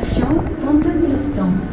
Station Fontaine-Lestan.